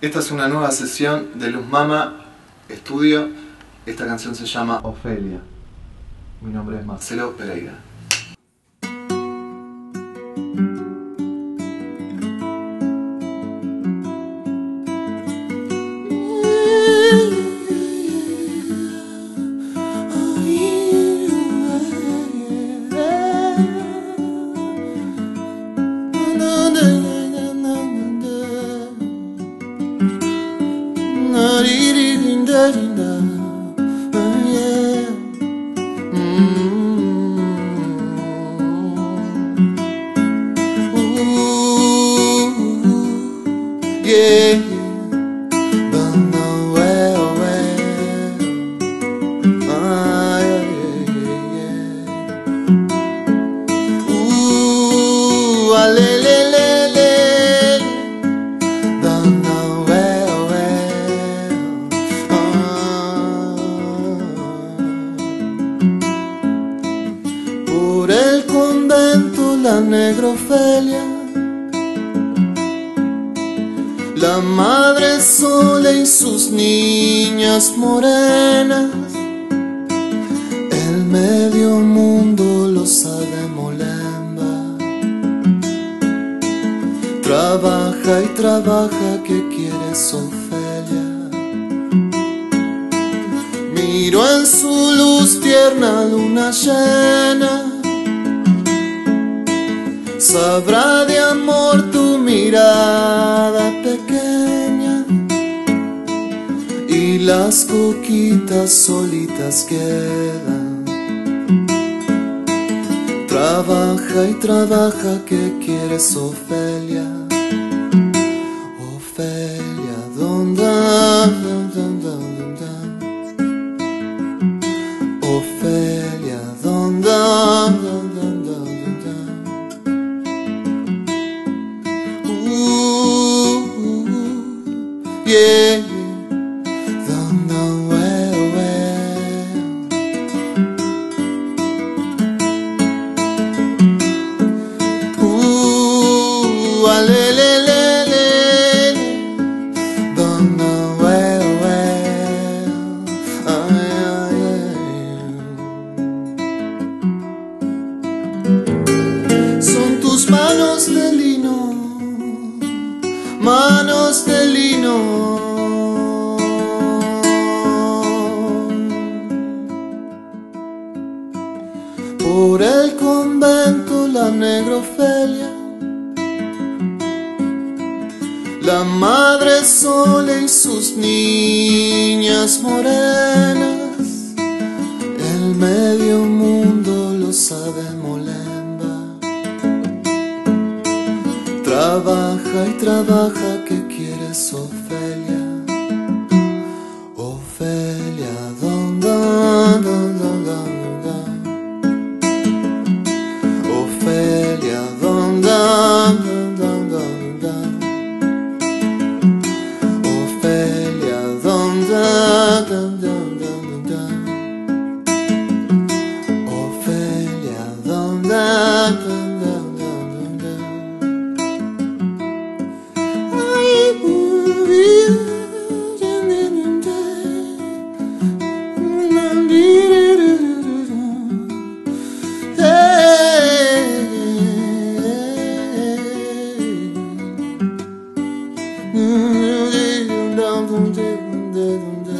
Esta es una nueva sesión de Luz Mama Estudio. Esta canción se llama Ofelia. Mi nombre es Marcelo Pereira. Yeah. Ah, ah. Ah. Por el convento la negrofelia la madre sola y sus niñas morenas, el medio mundo lo sabe molemba. Trabaja y trabaja que quieres Ofelia. Miro en su luz tierna luna llena. Sabrá de amor tu mirada las coquitas solitas quedan. Trabaja y trabaja que quieres Ofelia. Ofelia, ¿dónde? Ofelia, ¿dónde? dónde, dónde? Ooh, yeah, manos de lino, manos de lino. Por el convento la negrofelia, la madre sola y sus niñas morenas, el medio mundo lo sabe. Trabaja y trabaja que quieres Ofelia. dun dun